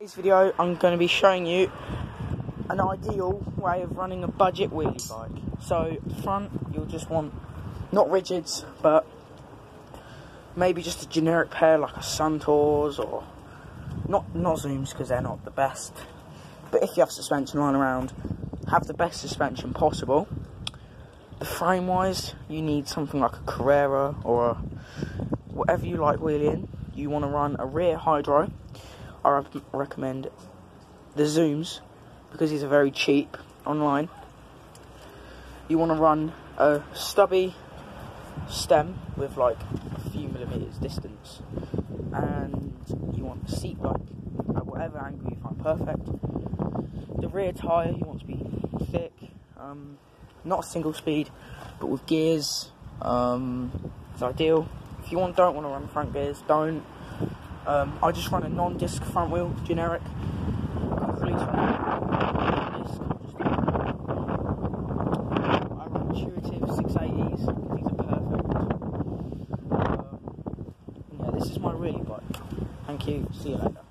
this video I'm going to be showing you an ideal way of running a budget wheelie bike. So front you'll just want not rigids but maybe just a generic pair like a Suntours or not not Zooms because they're not the best. But if you have suspension lying around, have the best suspension possible. The frame wise, you need something like a Carrera or a, whatever you like wheeling. You want to run a rear hydro I recommend the Zooms because these are very cheap online. You want to run a stubby stem with like a few millimeters distance, and you want the seat like at whatever angle you find perfect. The rear tyre you want to be thick, um, not single speed, but with gears. Um, it's ideal. If you want, don't want to run front gears, don't. Um, I just run a non-disc front wheel, generic. I run intuitive 680s. These are perfect. Um, yeah, this is my wheelie bike. Thank you. See you later.